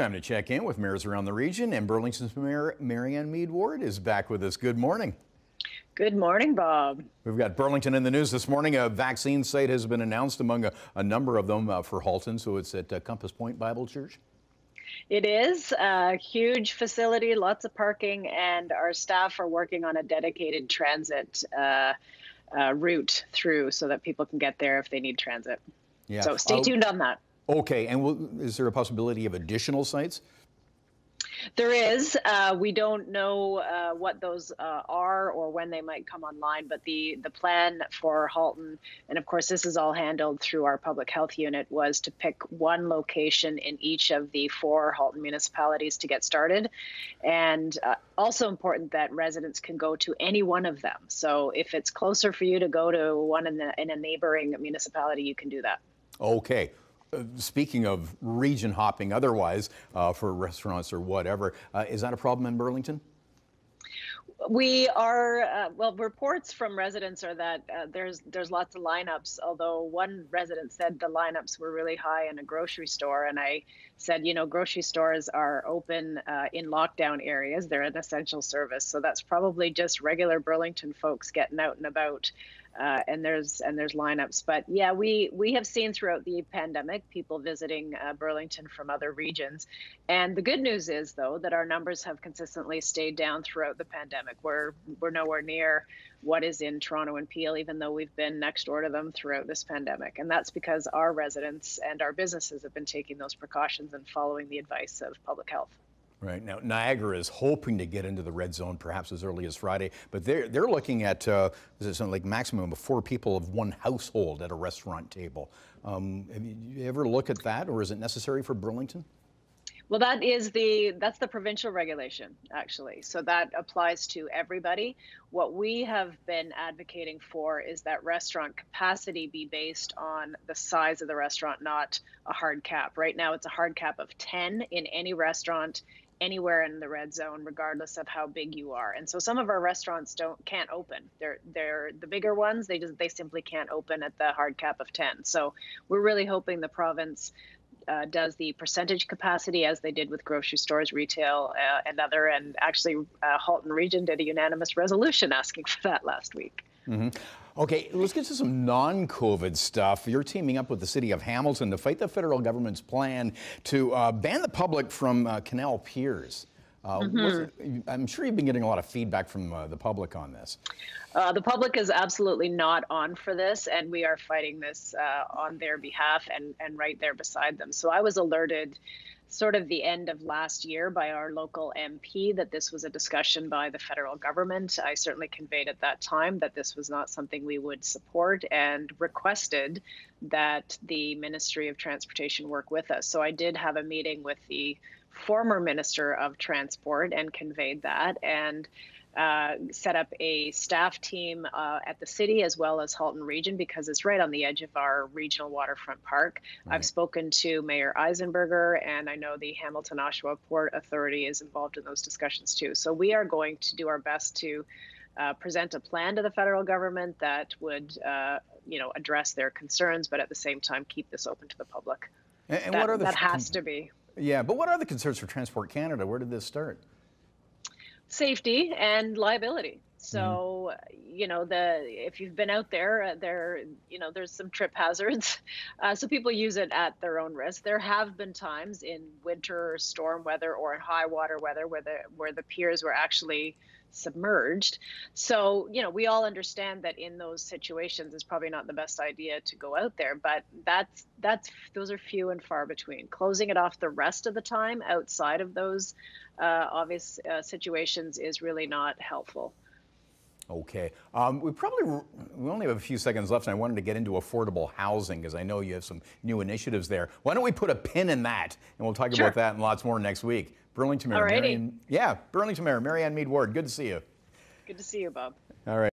Time to check in with mayors around the region, and Burlington's Mayor Marianne Meed Ward is back with us. Good morning. Good morning, Bob. We've got Burlington in the news this morning. A vaccine site has been announced among a, a number of them uh, for Halton, so it's at uh, Compass Point Bible Church. It is a huge facility, lots of parking, and our staff are working on a dedicated transit uh, uh route through so that people can get there if they need transit. Yeah. So stay tuned on that. Okay, and will, is there a possibility of additional sites? There is. Uh, we don't know uh, what those uh, are or when they might come online, but the the plan for Halton, and of course this is all handled through our public health unit, was to pick one location in each of the four Halton municipalities to get started, and uh, also important that residents can go to any one of them. So if it's closer for you to go to one in, the, in a neighboring municipality, you can do that. Okay. Uh, speaking of region hopping otherwise uh, for restaurants or whatever, uh, is that a problem in Burlington? We are uh, well. Reports from residents are that uh, there's there's lots of lineups. Although one resident said the lineups were really high in a grocery store, and I said, you know, grocery stores are open in lockdown areas. They're an essential service, so that's probably just regular Burlington folks getting out and about uh, and there's and there's lineups. But yeah, we we have seen throughout the pandemic people visiting uh, Burlington from other regions, and the good news is though that our numbers have consistently stayed down throughout the pandemic. We're we're nowhere near what is in Toronto and Peel, even though we've been next door to them throughout this pandemic, and that's because our residents and our businesses have been taking those precautions and following the advice of public health. Right now, Niagara is hoping to get into the red zone perhaps as early as Friday, but they're they're looking at uh, is it something like maximum of four people of one household at a restaurant table. Um, have you ever look at that, or is it necessary for Burlington? Well, that is the that's the provincial regulation actually. So that applies to everybody. What we have been advocating for is that restaurant capacity be based on the size of the restaurant, not a hard cap. Right now, it's a hard cap of 10 in any restaurant anywhere in the red zone regardless of how big you are and so some of our restaurants don't can't open they're they're the bigger ones they just they simply can't open at the hard cap of 10 so we're really hoping the province uh, does the percentage capacity as they did with grocery stores, retail, uh, and other. And actually, uh, Halton Region did a unanimous resolution asking for that last week. Mm-hmm. Okay, let's get to some non COVID stuff. You're teaming up with the city of Hamilton to fight the federal government's plan to uh, ban the public from uh, canal piers. Uh, mm-hmm. I'm sure you've been getting a lot of feedback from uh, the public on this. Uh, the public is absolutely not on for this, and we are fighting this uh, on their behalf and, and right there beside them. So I was alerted sort of the end of last year by our local MP that this was a discussion by the federal government. I certainly conveyed at that time that this was not something we would support and requested that the Ministry of Transportation work with us. So I did have a meeting with the former Minister of Transport and conveyed that. And uh, set up a staff team uh, at the city as well as Halton Region because it's right on the edge of our regional waterfront park. Right. I've spoken to Mayor Eisenberger, and I know the Hamilton Oshawa Port Authority is involved in those discussions too. So we are going to do our best to. Uh, present a plan to the federal government that would, uh, you know, address their concerns, but at the same time keep this open to the public. And, and that, what are the that has to be. Yeah, but what are the concerns for Transport Canada? Where did this start? safety and liability. Mm-hmm. So, mm-hmm. you know, the if you've been out there, uh, there, you know, there's some trip hazards. Uh, so people use it at their own risk. There have been times in winter storm weather or in high water weather where the where the piers were actually submerged. So, you know, we all understand that in those situations it's probably not the best idea to go out there, but that's that's those are few and far between. Closing it off the rest of the time outside of those uh, obvious uh, situations is really not helpful. Okay. Um, we probably we only have a few seconds left, and I wanted to get into affordable housing because I know you have some new initiatives there. Why don't we put a pin in that, and we'll talk sure. about that and lots more next week. Burlington Mayor, Marianne, yeah, Burlington Mayor, Marianne Meed Ward. Good to see you. Good to see you, Bob. All right.